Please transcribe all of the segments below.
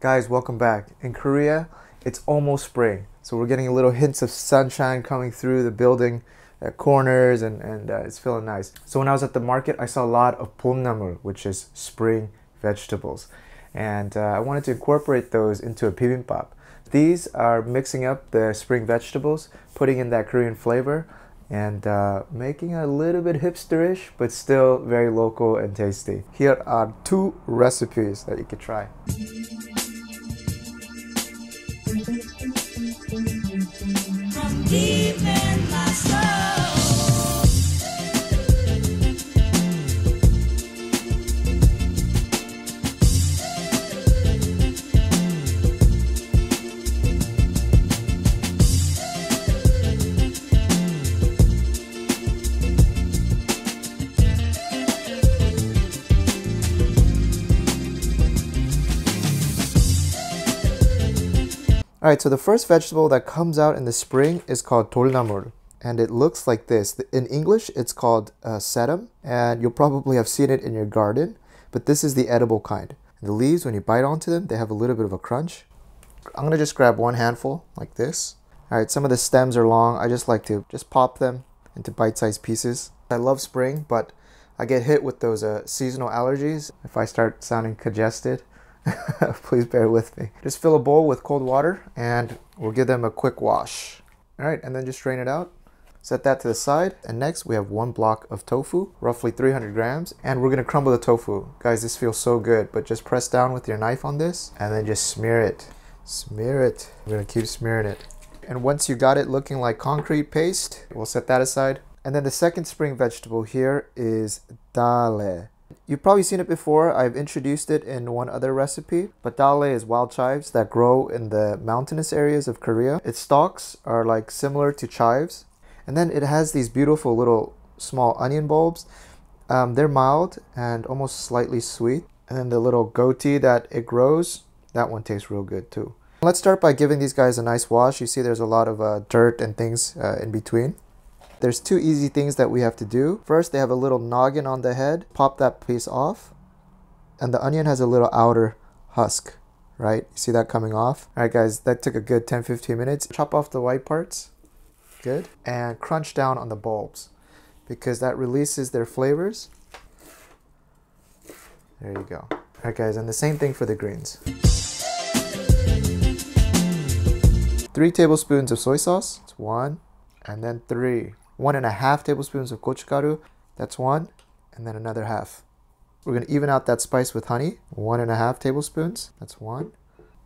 Guys, welcome back. In Korea, it's almost spring, so we're getting a little hints of sunshine coming through the building uh, corners, and, and uh, it's feeling nice. So when I was at the market, I saw a lot of bom namul, which is spring vegetables. And uh, I wanted to incorporate those into a bibimbap. These are mixing up the spring vegetables, putting in that Korean flavor, and uh, making a little bit hipsterish but still very local and tasty. Here are two recipes that you could try. Thank you. Alright, so the first vegetable that comes out in the spring is called dolnamul. And it looks like this. In English, it's called uh, sedum, and you'll probably have seen it in your garden, but this is the edible kind. The leaves, when you bite onto them, they have a little bit of a crunch. I'm gonna just grab one handful, like this. Alright, some of the stems are long. I just like to just pop them into bite-sized pieces. I love spring, but I get hit with those uh, seasonal allergies if I start sounding congested. please bear with me. Just fill a bowl with cold water and we'll give them a quick wash. All right, and then just strain it out. Set that to the side. And next we have one block of tofu, roughly 300 grams. And we're gonna crumble the tofu. Guys, this feels so good, but just press down with your knife on this and then just smear it. Smear it. We're gonna keep smearing it. And once you got it looking like concrete paste, we'll set that aside. And then the second spring vegetable here is dallae. You've probably seen it before. I've introduced it in one other recipe, but dallae is wild chives that grow in the mountainous areas of Korea. Its stalks are like similar to chives, and then it has these beautiful little small onion bulbs. Um, they're mild and almost slightly sweet. And then the little goatee that it grows, that one tastes real good too. Let's start by giving these guys a nice wash. You see there's a lot of uh, dirt and things uh, in between. There's two easy things that we have to do. First, they have a little noggin on the head. Pop that piece off. And the onion has a little outer husk, right? See that coming off? All right, guys, that took a good 10-15 minutes. Chop off the white parts. Good. And crunch down on the bulbs because that releases their flavors. There you go. All right, guys, and the same thing for the greens. Three tablespoons of soy sauce. That's one. And then three. One and a half tablespoons of gochugaru. That's one. And then another half. We're going to even out that spice with honey. One and a half tablespoons. That's one.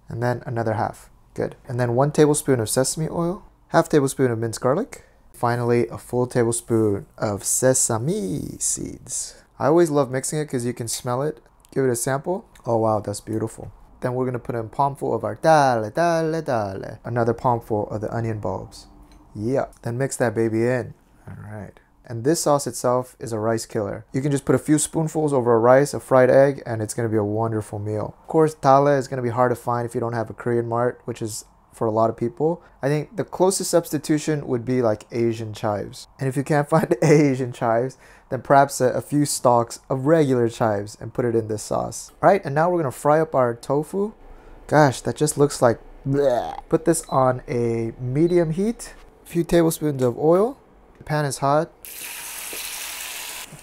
And then another half. Good. And then one tablespoon of sesame oil. Half tablespoon of minced garlic. Finally, a full tablespoon of sesame seeds. I always love mixing it because you can smell it. Give it a sample. Oh wow, that's beautiful. Then we're gonna put in a palmful of our dallae, dallae, dallae. Another palmful of the onion bulbs. Yeah. Then mix that baby in. All right. And this sauce itself is a rice killer. You can just put a few spoonfuls over a rice, a fried egg, and it's gonna be a wonderful meal. Of course, dallae is gonna be hard to find if you don't have a Korean mart, which is for a lot of people. I think the closest substitution would be like Asian chives. And if you can't find Asian chives, then perhaps a, a, few stalks of regular chives and put it in this sauce. All right, and now we're gonna fry up our tofu. Gosh, that just looks like bleh. Put this on a medium heat. A few tablespoons of oil. Pan is hot.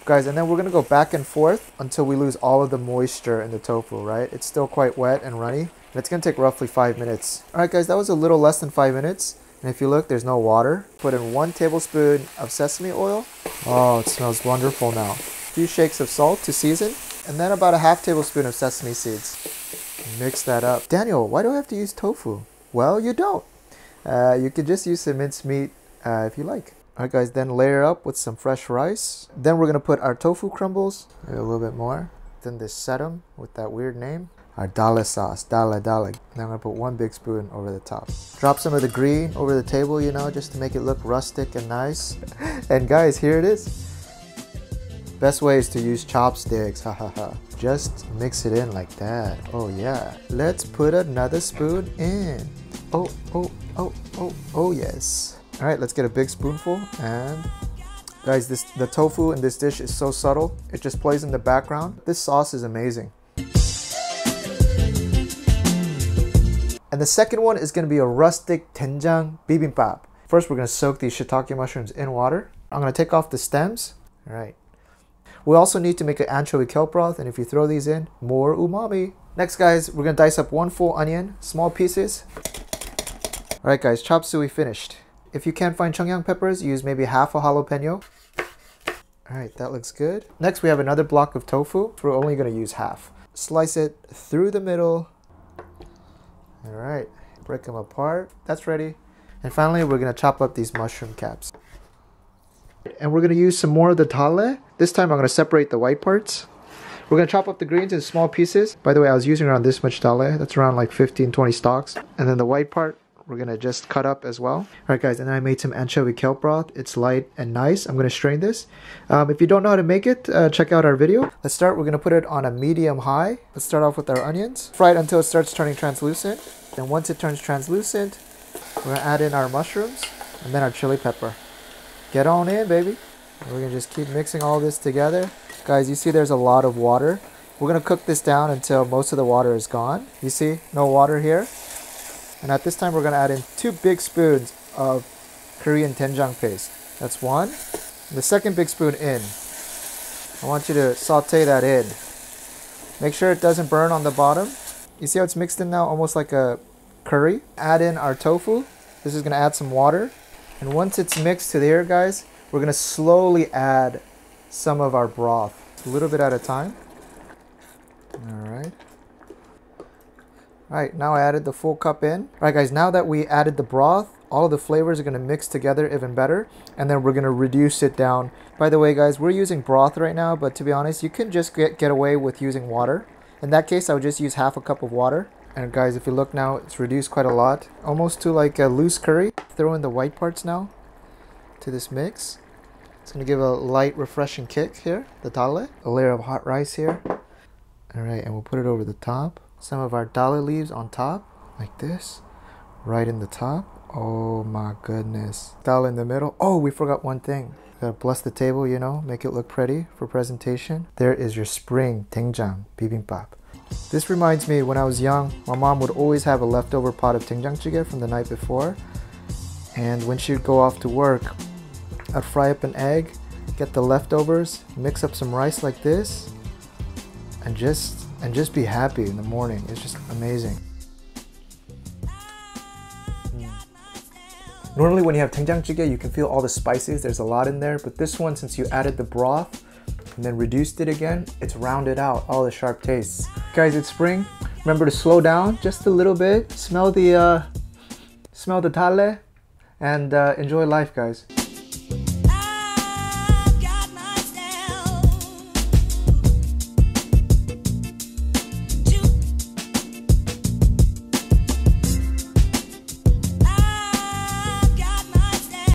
Guys, and then we're gonna go back and forth until we lose all of the moisture in the tofu, right? It's still quite wet and runny. And it's gonna take roughly five minutes. All right, guys, that was a little less than five minutes. And if you look, there's no water. Put in one tablespoon of sesame oil. Oh, it smells wonderful now. A few shakes of salt to season. And then about a half tablespoon of sesame seeds. Mix that up. Daniel, why do I have to use tofu? Well, you don't. Uh, you could just use some minced meat uh, if you like. All right, guys, then layer up with some fresh rice. Then we're gonna put our tofu crumbles, a little bit more. Then this sedum with that weird name our dallae sauce, dallae dallae. Then I'm gonna put one big spoon over the top. Drop some of the green over the table, you know, just to make it look rustic and nice. and guys, here it is. Best way is to use chopsticks, ha ha ha. Just mix it in like that. Oh yeah. Let's put another spoon in. Oh, oh, oh, oh, oh yes. All right, let's get a big spoonful and guys, this the tofu in this dish is so subtle. It just plays in the background. This sauce is amazing. And the second one is going to be a rustic doenjang bibimbap. First, we're going to soak these shiitake mushrooms in water. I'm going to take off the stems. All right. We also need to make an anchovy kelp broth, and if you throw these in, more umami. Next, guys, we're going to dice up one full onion, small pieces. All right, guys, chop suey finished. If you can't find cheongyang peppers, use maybe half a jalapeno. All right, that looks good. Next, we have another block of tofu. We're only going to use half. Slice it through the middle. All right, break them apart. That's ready. And finally, we're going to chop up these mushroom caps. And we're going to use some more of the dallae. This time, I'm going to separate the white parts. We're going to chop up the greens in small pieces. By the way, I was using around this much dallae. That's around like 15, 20 stalks. And then the white part, we're gonna just cut up as well. All right guys, and I made some anchovy kelp broth. It's light and nice. I'm gonna strain this. Um, if you don't know how to make it, uh, check out our video. Let's start, we're gonna put it on a medium high. Let's start off with our onions. Fry it until it starts turning translucent. Then once it turns translucent, we're gonna add in our mushrooms and then our chili pepper. Get on in, baby. We're gonna just keep mixing all this together. Guys, you see there's a lot of water. We're gonna cook this down until most of the water is gone. You see, no water here. And at this time, we're going to add in two big spoons of Korean doenjang paste. That's one. And the second big spoon in. I want you to saute that in. Make sure it doesn't burn on the bottom. You see how it's mixed in now, almost like a curry? Add in our tofu. This is going to add some water. And once it's mixed to there, guys, we're going to slowly add some of our broth, a little bit at a time. All right. All right, now I added the full cup in. All right, guys, now that we added the broth, all of the flavors are to mix together even better, and then we're to reduce it down. By the way, guys, we're using broth right now, but to be honest, you can just get, get away with using water. In that case, I would just use half a cup of water. And guys, if you look now, it's reduced quite a lot, almost to like a loose curry. Throw in the white parts now to this mix. It's to give a light, refreshing kick here, the dallae. A layer of hot rice here. All right, and we'll put it over the top some of our dallae leaves on top like this right in the top. Oh my goodness. Dal in the middle. Oh we forgot one thing. Gotta bless the table you know make it look pretty for presentation. There is your spring doenjang bibimbap. This reminds me when I was young my mom would always have a leftover pot of doenjang jjigae from the night before. And when she'd go off to work I'd fry up an egg get the leftovers mix up some rice like this and just and just be happy in the morning. It's just amazing. Mm. Normally when you have doenjang jjigae, you can feel all the spices. There's a lot in there, but this one, since you added the broth and then reduced it again, it's rounded out all the sharp tastes. Guys, it's spring. Remember to slow down just a little bit. Smell the uh, smell the dallae and uh, enjoy life, guys.